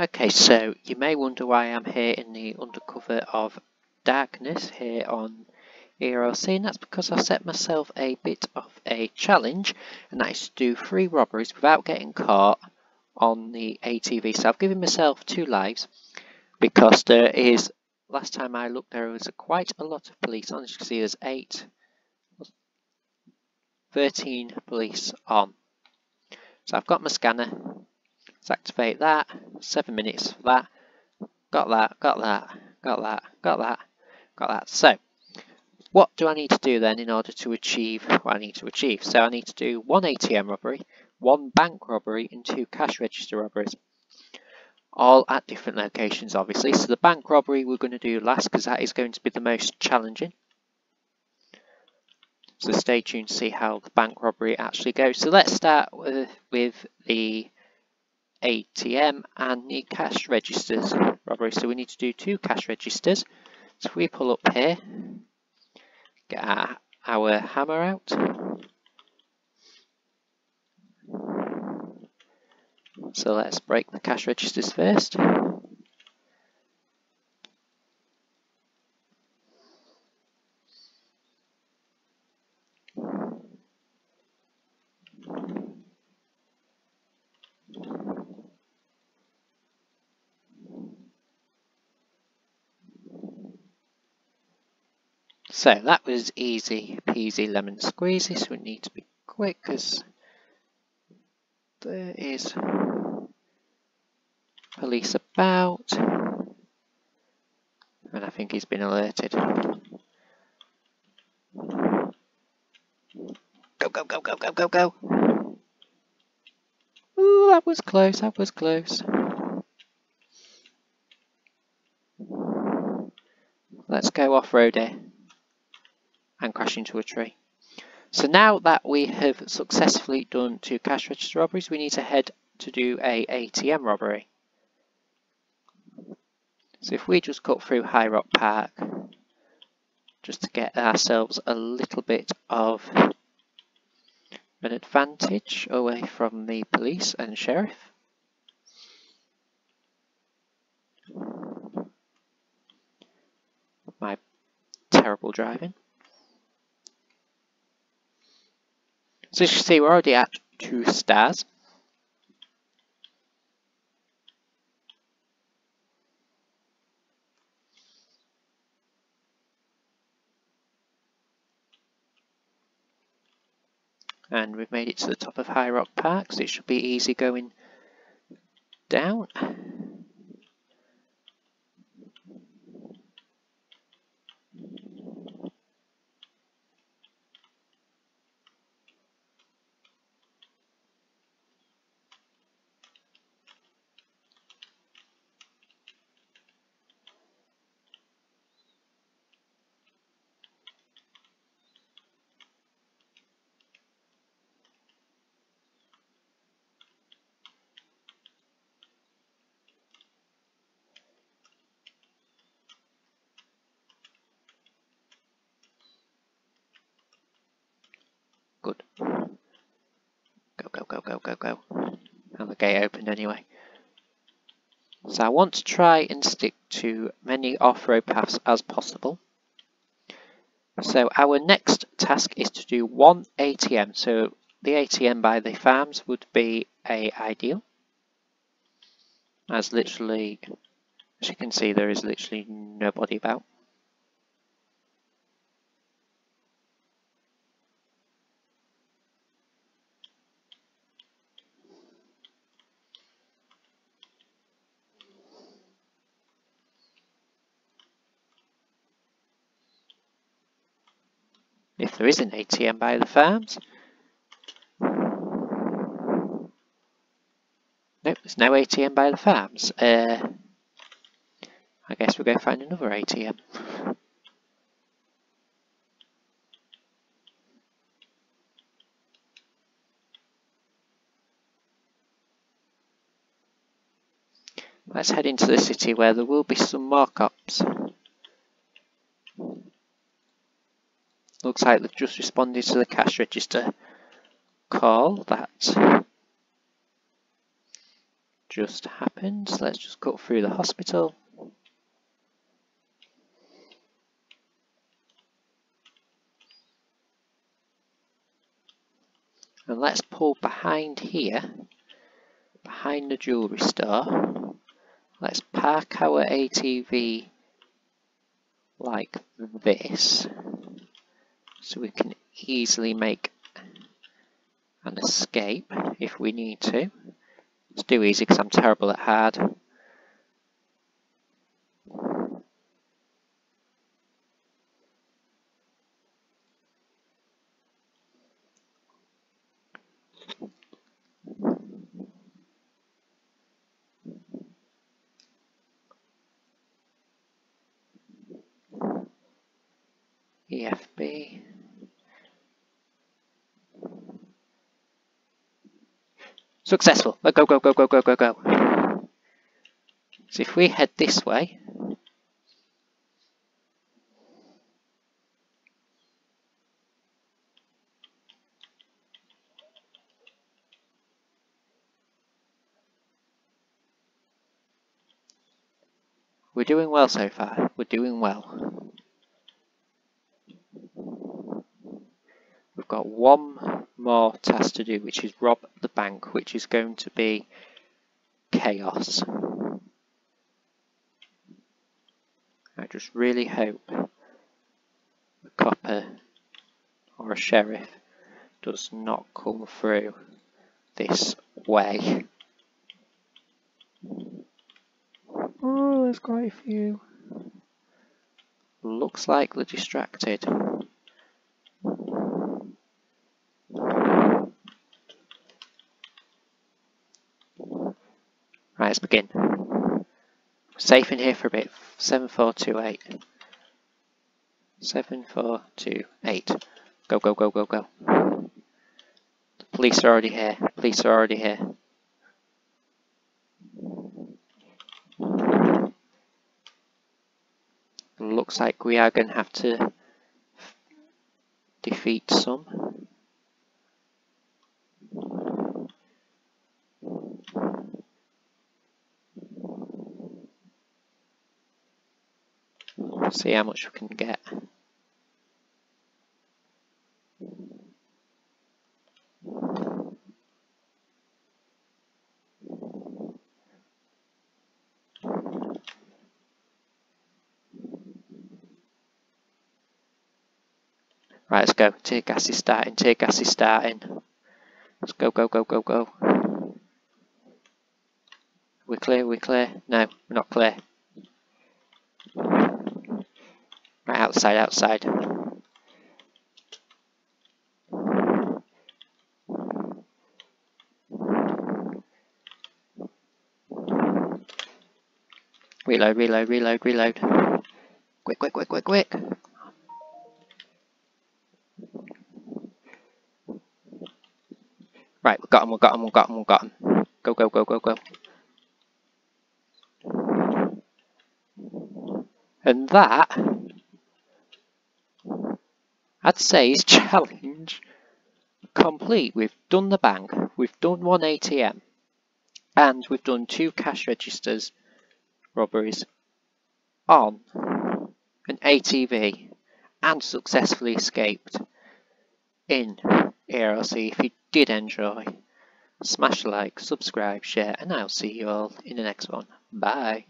Okay, so you may wonder why I'm here in the undercover of darkness here on ERLC, and that's because I've set myself a bit of a challenge, and that is to do three robberies without getting caught on the ATV. So I've given myself two lives because there is, last time I looked, there was quite a lot of police on. As you can see, there's eight, 13 police on. So I've got my scanner. Let's activate that. Seven minutes for that. Got that, got that, got that, got that, got that. So, what do I need to do then in order to achieve what I need to achieve? So I need to do one ATM robbery, one bank robbery, and two cash register robberies. All at different locations, obviously. So the bank robbery we're going to do last because that is going to be the most challenging. So stay tuned to see how the bank robbery actually goes. So let's start with, with the ATM and the cash registers robbery. So we need to do two cash registers. So if we pull up here, get our, our hammer out. So let's break the cash registers first. So that was easy peasy lemon squeezy, so we need to be quick because there is police about and I think he's been alerted. Go, go, go, go, go, go, go! Ooh, that was close, that was close. Let's go off-road here and crash into a tree. So now that we have successfully done two cash register robberies, we need to head to do a ATM robbery. So if we just cut through High Rock Park, just to get ourselves a little bit of an advantage away from the police and sheriff. My terrible driving. So as you see, we're already at two stars. And we've made it to the top of High Rock Park, so it should be easy going down. Good. Go, go, go, go, go, go. And the gate opened anyway. So I want to try and stick to many off-road paths as possible. So our next task is to do one ATM. So the ATM by the farms would be a ideal. As literally, as you can see, there is literally nobody about. If there is an ATM by the farms. Nope, there's no ATM by the farms. Uh, I guess we'll go find another ATM. Let's head into the city where there will be some more cops. Looks like they've just responded to the cash register call that just happened. Let's just cut through the hospital. And let's pull behind here, behind the jewellery store. Let's park our ATV like this so we can easily make an escape if we need to. Let's do easy because I'm terrible at hard. EFB. Successful. Go, go, go, go, go, go, go. So if we head this way, We're doing well so far. We're doing well. We've got one more tasks to do, which is rob the bank, which is going to be chaos. I just really hope a copper or a sheriff does not come through this way. Oh, there's quite a few. Looks like they're distracted. Right, let's begin. Safe in here for a bit. 7428. 7428. Go, go, go, go, go. The police are already here. Police are already here. Looks like we are going to have to defeat some. See how much we can get. Right, let's go. Tear gas is starting. Tear gas is starting. Let's go, go, go, go, go. We're clear, we're clear. No, we're not clear. Outside, outside. Reload, reload, reload, reload. Quick, quick, quick, quick, quick. Right, we got him, we got him, we got him, we got him. Go, go, go, go, go. And that I'd say is challenge complete. We've done the bank, we've done one ATM, and we've done two cash registers robberies on an ATV and successfully escaped in ERLC. If you did enjoy, smash like, subscribe, share, and I'll see you all in the next one. Bye.